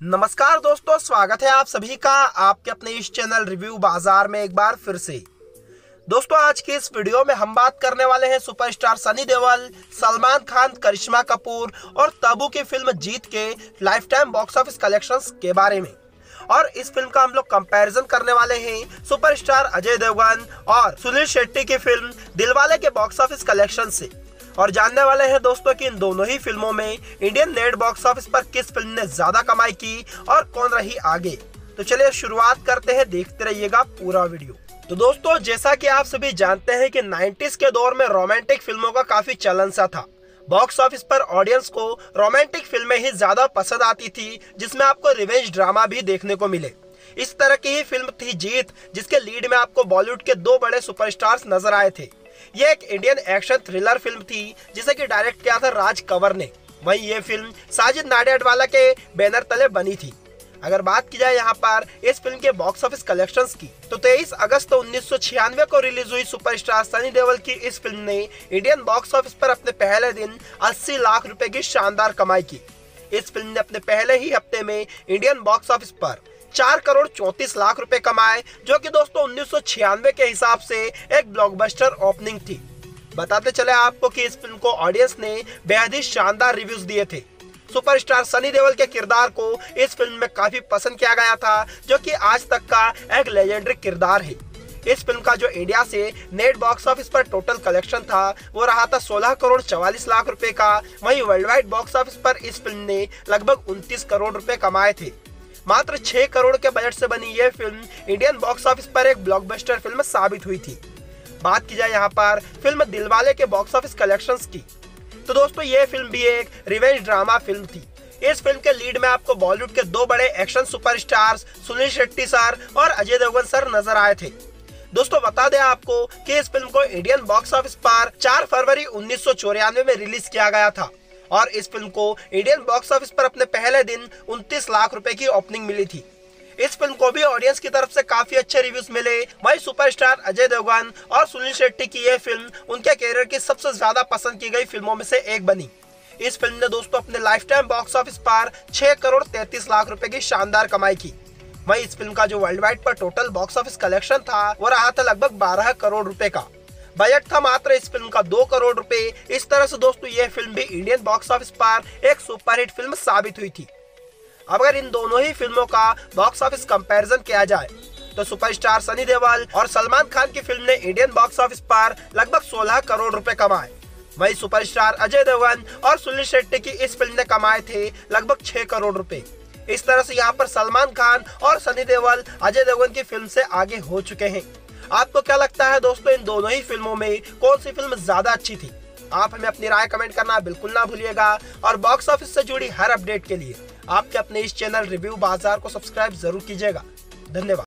नमस्कार दोस्तों, स्वागत है आप सभी का आपके अपने इस चैनल रिव्यू बाज़ार में एक बार फिर से। दोस्तों, आज की इस वीडियो में हम बात करने वाले हैं सुपरस्टार सनी देओल, सलमान खान, करिश्मा कपूर और तबू की फ़िल्म जीत के lifetime box office collections के बारे में। और इस फ़िल्म का हम लोग कंपैरिजन करने वाले हैं सुपरस्टार अजय देवगन और सुनील शेट्टी की फ़िल्म दिलवाले के बॉक्स ऑफ़िस कलेक्शन से। और जानने वाले हैं दोस्तों कि इन दोनों ही फ़िल्मों में इंडियन नेट बॉक्स ऑफ़िस पर किस फ़िल्म ने ज़्यादा कमाई की और कौन रही आगे। तो चलिए शुरुआत करते हैं, देखते रहिएगा पूरा वीडियो। तो दोस्तों, जैसा कि आप सभी जानते हैं कि 90s के दौर में रोमांटिक फ़िल्मों का काफ़ी चलन सा था। बॉक्स ऑफ़िस पर ऑडियंस को रोमांटिक फ़िल्में ही ज़्यादा पसंद आती थी, जिसमें आपको रिवेंज ड्रामा भी देखने को मिले। इस तरह की ही फ़िल्म थी जीत, जिसके लीड में आपको बॉलीवुड के दो बड़े सुपरस्टार्स नज़र आए थे। ये एक इंडियन एक्शन थ्रिलर फ़िल्म थी, जिसे की डायरेक्ट किया था राज कंवर ने। वहीं ये फ़िल्म साजिद नाडियाडवाला के बैनर तले बनी थी। अगर बात की जाए यहाँ पर इस फ़िल्म के बॉक्स ऑफ़िस कलेक्शंस की तो 23 अगस्त उन्नीस सौ छियानवे को रिलीज़ हुई सुपरस्टार सनी देओल की इस फ़िल्म ने इंडियन बॉक्स ऑफ़िस पर अपने पहले दिन 80 लाख रुपए की शानदार कमाई की। इस फ़िल्म ने अपने पहले ही हफ़्ते में इंडियन बॉक्स ऑफ़िस पर चार करोड़ चौतीस लाख रुपए कमाए, जो कि दोस्तों उन्नीस के हिसाब से एक ब्लॉकबस्टर ओपनिंग थी। बताते चले आपको कि इस फ़िल्म को ऑडियंस ने बेहद ही शानदार रिव्यूज़ दिए थे। सुपरस्टार सनी देओल के किरदार को इस फ़िल्म में काफ़ी पसंद किया गया था, जो कि आज तक का एक लेजेंडरी किरदार है। इस फ़िल्म का जो इंडिया से नेट बॉक्स ऑफ़िस पर टोटल कलेक्शन था, वो रहा था 16 करोड़ 44 लाख रुपए का। वहीं वर्ल्ड वाइड बॉक्स ऑफ़िस पर इस फ़िल्म ने लगभग 29 करोड़ रुपए कमाए थे। मात्र छह करोड़ के बजट से बनी यह फ़िल्म इंडियन बॉक्स ऑफ़िस पर एक ब्लॉकबस्टर फ़िल्म साबित हुई थी। बात की जाए यहाँ पर फ़िल्म दिलवाले के बॉक्स ऑफ़िस कलेक्शंस की। तो दोस्तों, ये फ़िल्म भी एक रिवेंज ड्रामा फ़िल्म थी। इस फ़िल्म के लीड में आपको बॉलीवुड के दो बड़े action superstars Suniel Shetty sir और अजय देवगन सर नज़र आए थे। दोस्तों, बता दें आपको कि इस फ़िल्म को इंडियन बॉक्स ऑफ़िस पर 4 फरवरी उन्नीस सौ चौरानवे में रिलीज़ किया गया था। और इस फ़िल्म को इंडियन बॉक्स ऑफ़िस पर अपने पहले दिन 29 लाख रुपए की ओपनिंग मिली थी। इस फ़िल्म को भी ऑडियंस की तरफ़ से काफ़ी अच्छे रिव्यूज़ मिले। वही सुपरस्टार अजय देवगन और सुनील शेट्टी की यह फ़िल्म उनके कैरियर की सबसे ज़्यादा पसंद की गई फ़िल्मों में से एक बनी। इस फ़िल्म ने दोस्तों अपने लाइफ टाइम बॉक्स ऑफ़िस पर 6 करोड़ 33 लाख रुपए की शानदार कमाई की। वही इस फ़िल्म का जो वर्ल्ड वाइड पर टोटल बॉक्स ऑफ़िस कलेक्शन था, वो रहा था लगभग 12 करोड़ रुपए का। बजट था मात्र इस फ़िल्म का दो करोड़ रुपए। इस तरह से दोस्तों, यह फ़िल्म भी इंडियन बॉक्स ऑफ़िस पर एक सुपरहिट फ़िल्म साबित हुई थी। अगर इन दोनों ही फ़िल्मों का बॉक्स ऑफ़िस कंपैरिजन किया जाए तो सुपरस्टार सनी देओल और सलमान खान की फ़िल्म ने इंडियन बॉक्स ऑफ़िस पर लगभग 16 करोड़ रुपए कमाए। वही सुपरस्टार अजय देवगन और सुनील शेट्टी की इस फ़िल्म ने कमाए थे लगभग 6 करोड़ रुपए। इस तरह से यहाँ पर सलमान खान और सनी देओल, अजय देवगन की फ़िल्म से आगे हो चुके हैं। आपको क्या लगता है दोस्तों, इन दोनों ही फ़िल्मों में कौन सी फ़िल्म ज़्यादा अच्छी थी? आप हमें अपनी राय कमेंट करना बिल्कुल ना भूलिएगा और बॉक्स ऑफ़िस से जुड़ी हर अपडेट के लिए आपके अपने इस चैनल रिव्यू बाज़ार को सब्सक्राइब ज़रूर कीजिएगा। धन्यवाद।